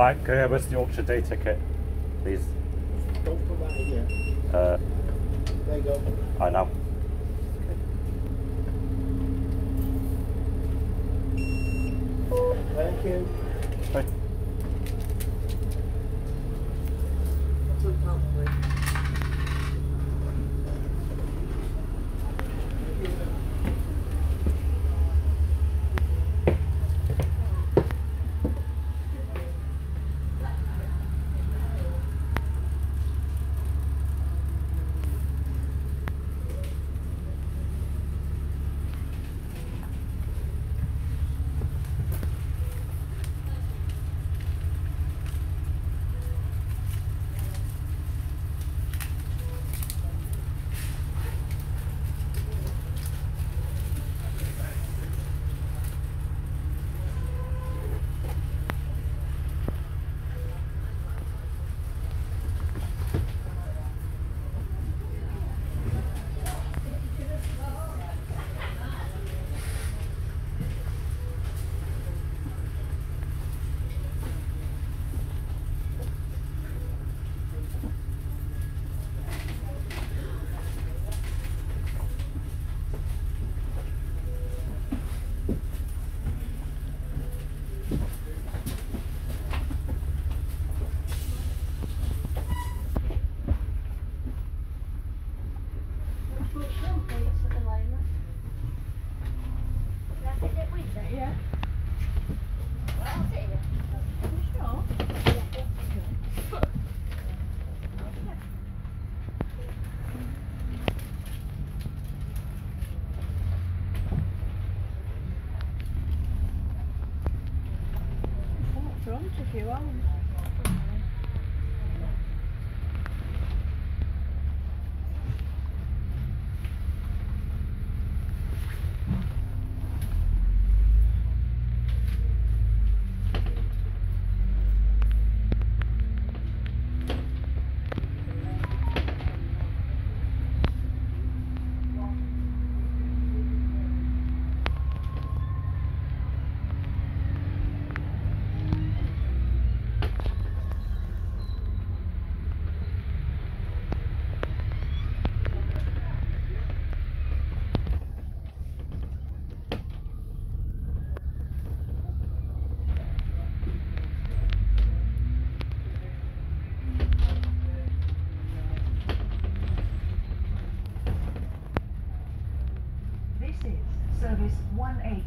Alright, can I have the auction day ticket, please? Don't put that in yet. Uh, There you go. I know. Thank you.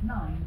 189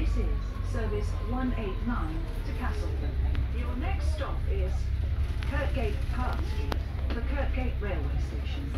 This is service 189 to Castleford. Your next stop is Kirkgate Park Street, the Kirkgate Railway Station.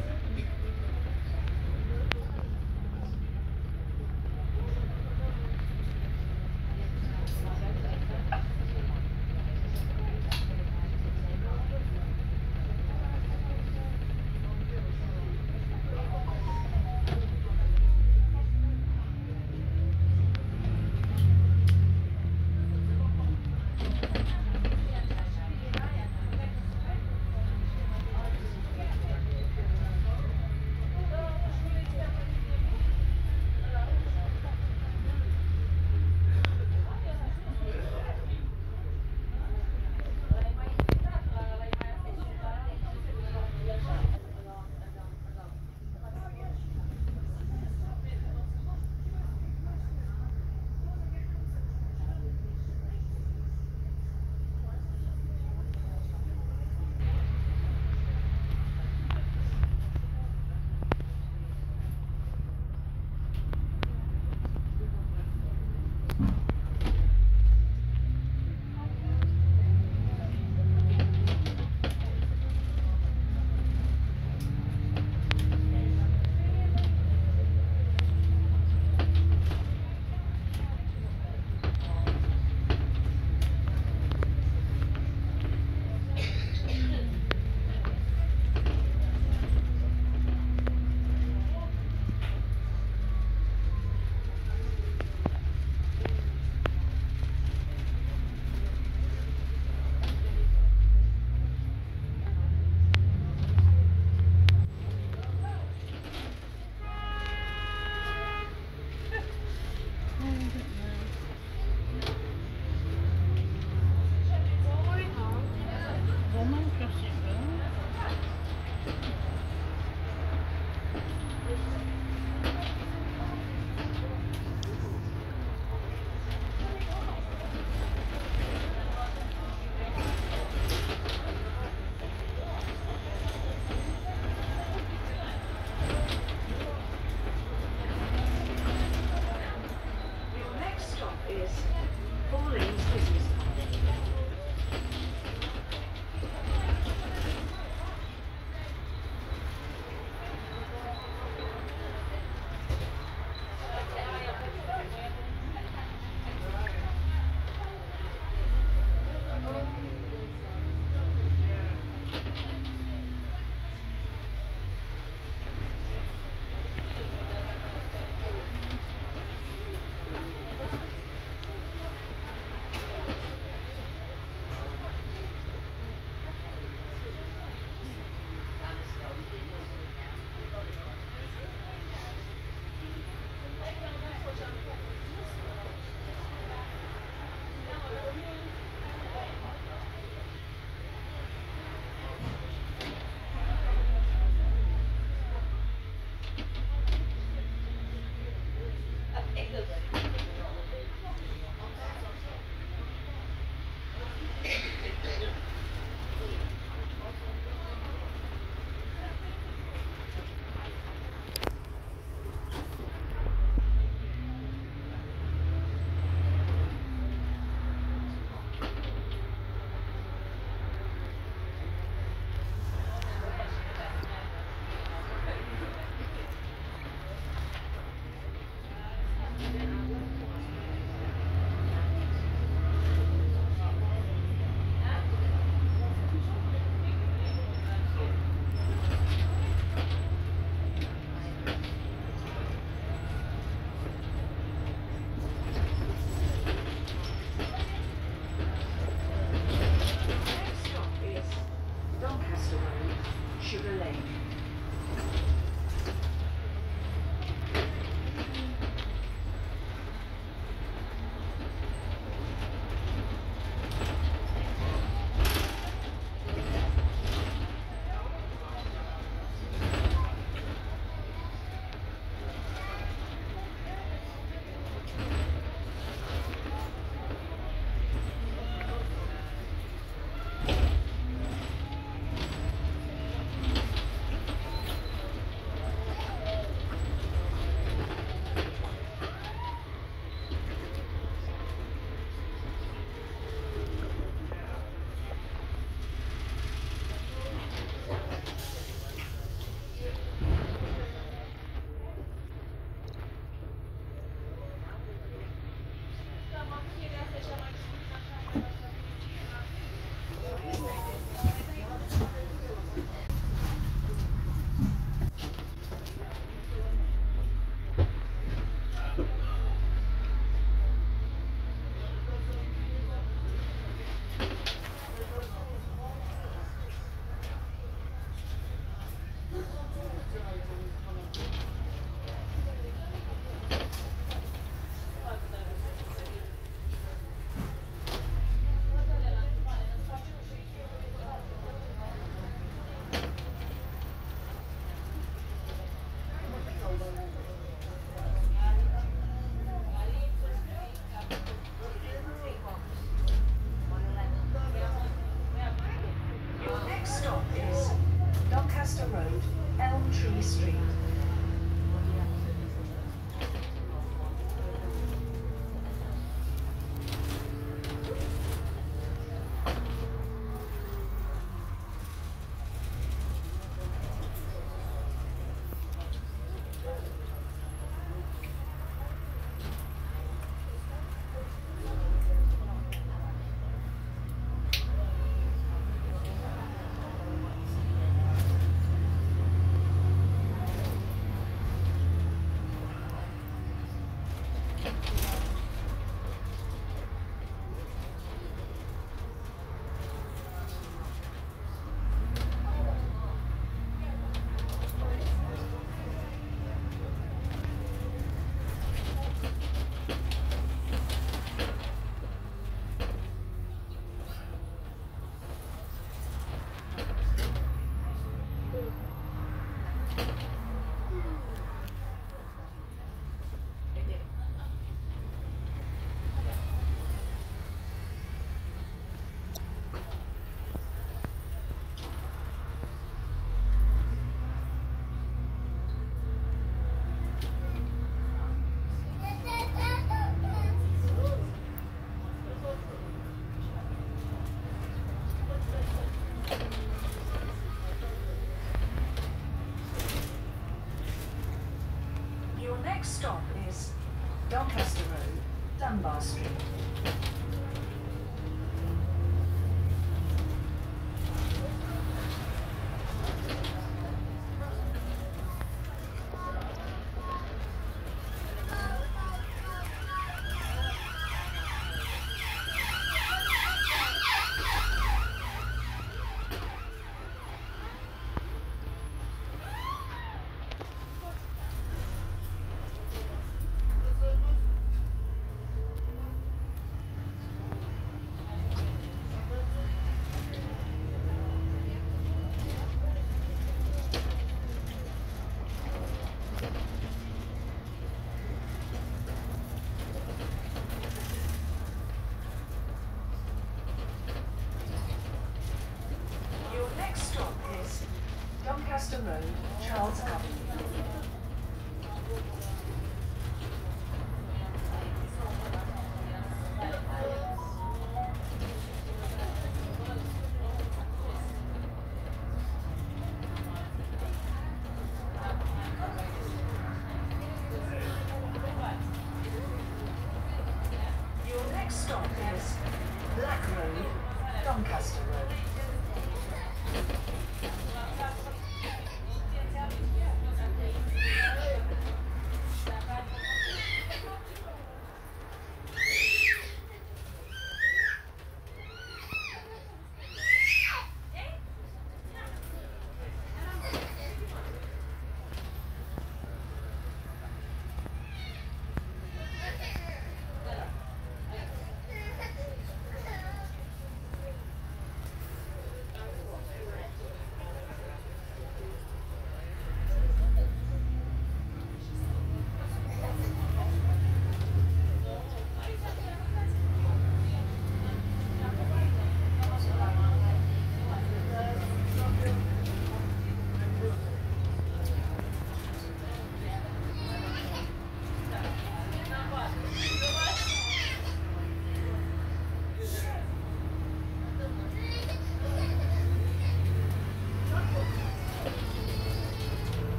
Dunbar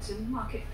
Normanton Marketplace.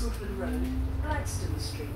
Castleford Road, Gladstone Street.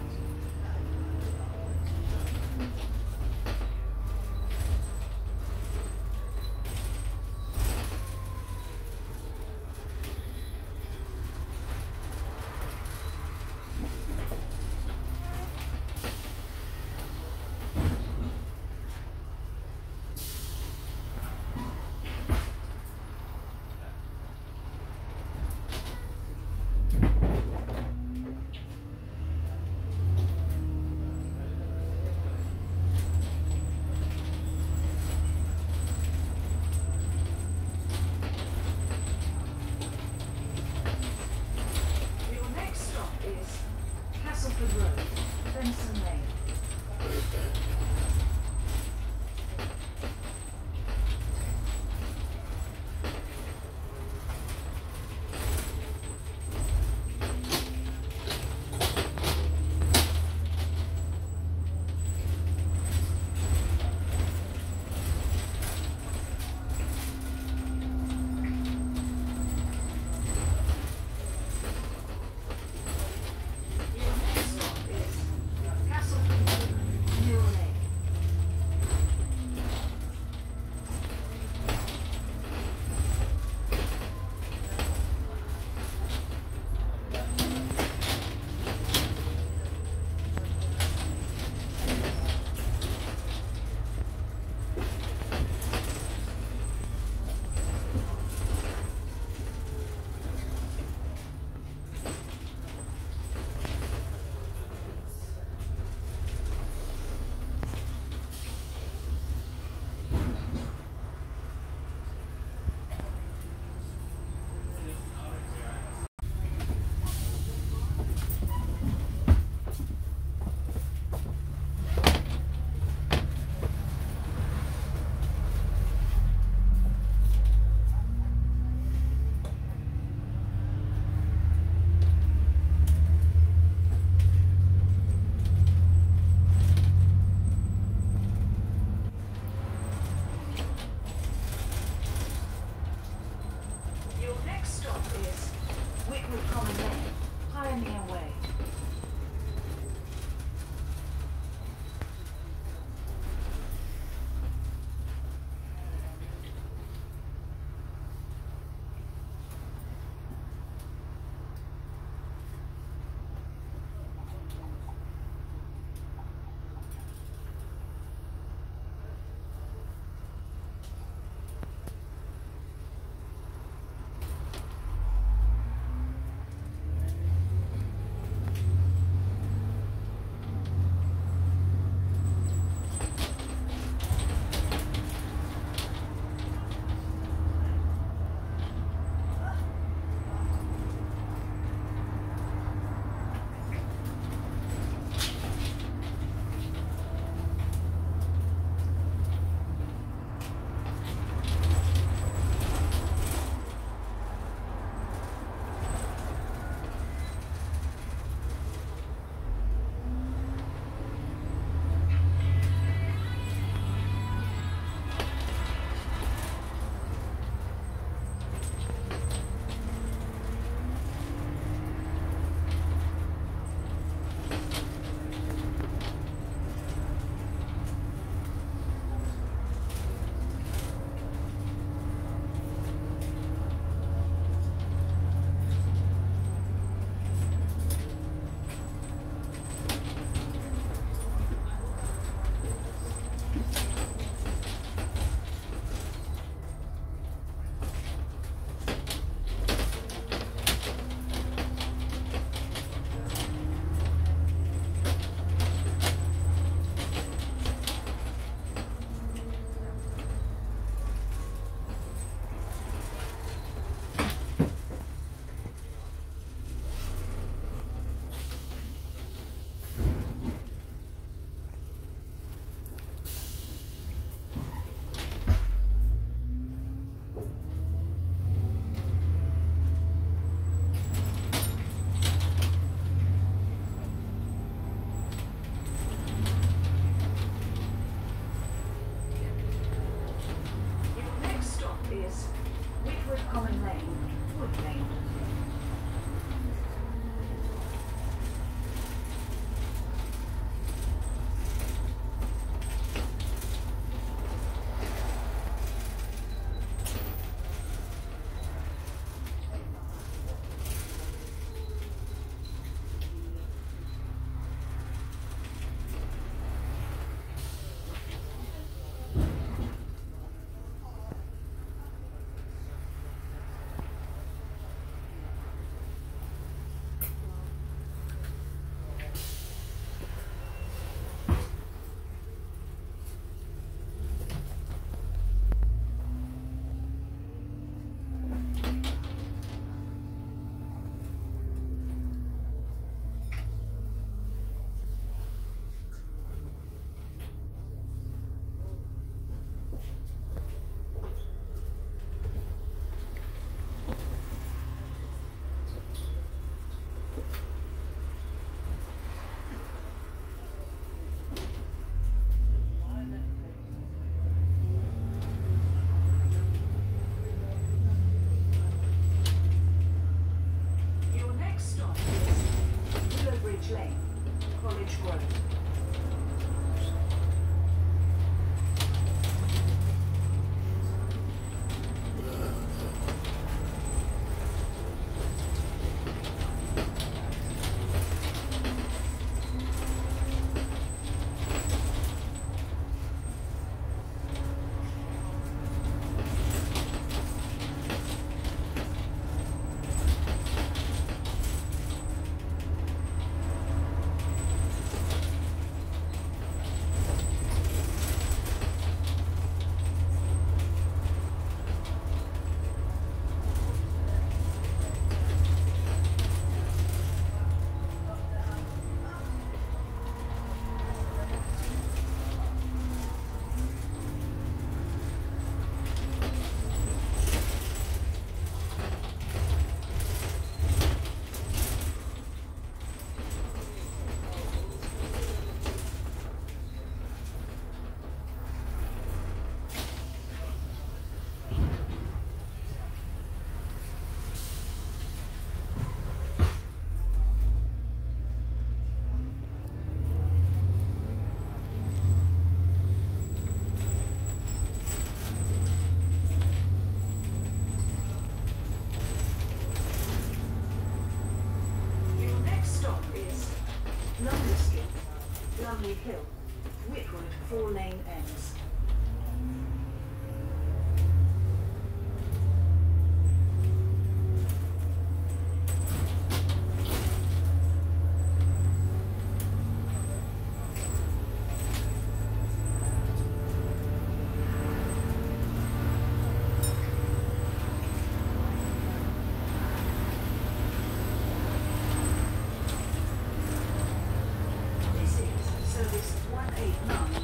189.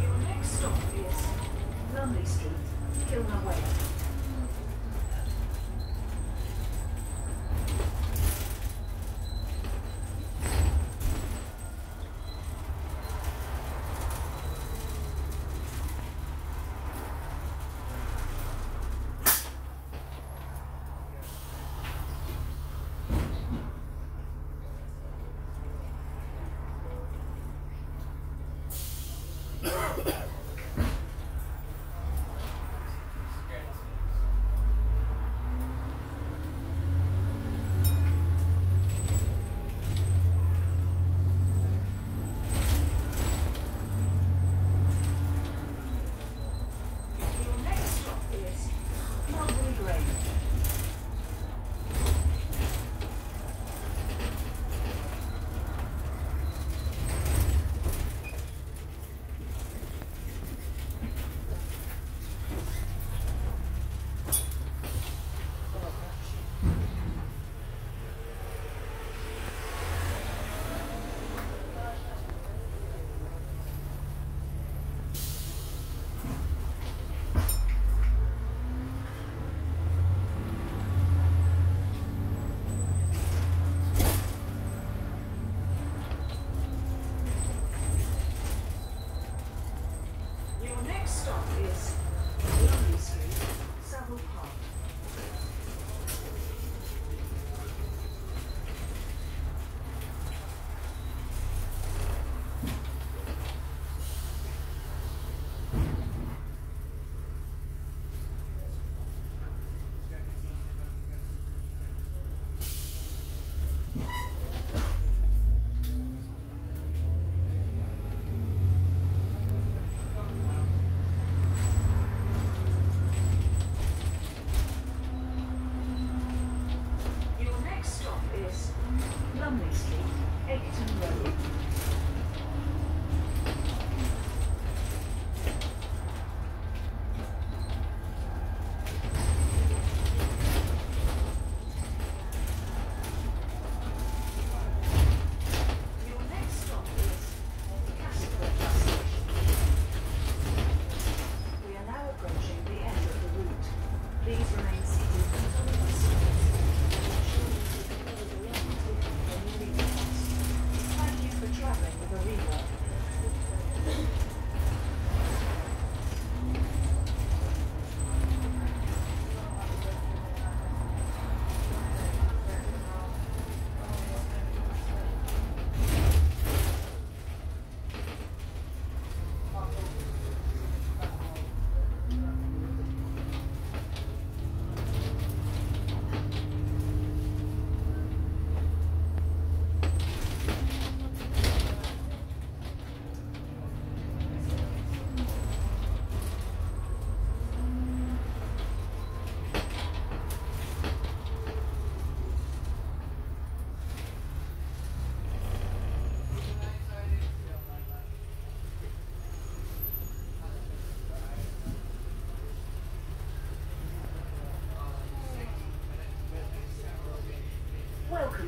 Your next stop is Lumley Street, Kilnaway.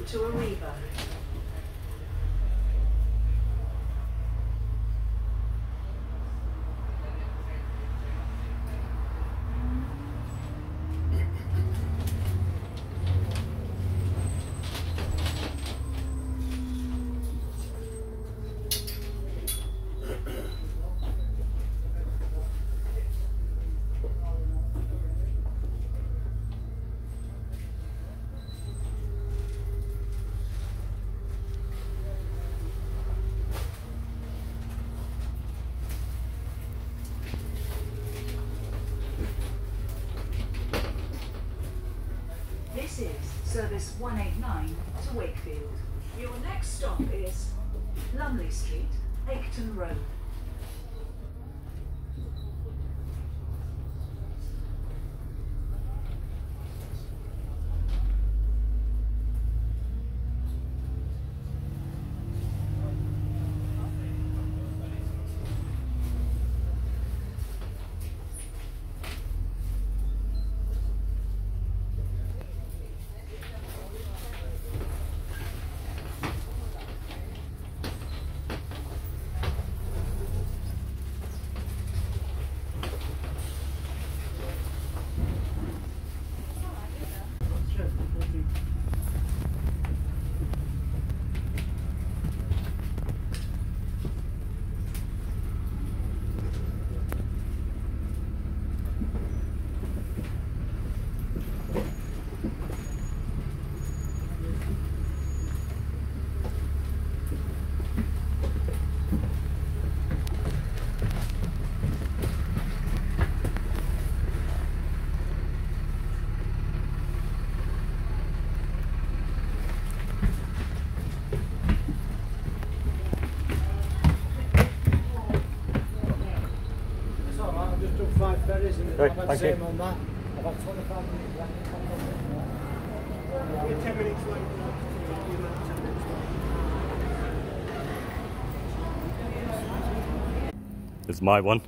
to Arriva. service 189 to Wakefield. Your next stop is Lumley Street, Aketon Road. Thank the you. on that. I've 25 minutes left. We're 10 minutes late. You're not 10 minutes late. It's my one.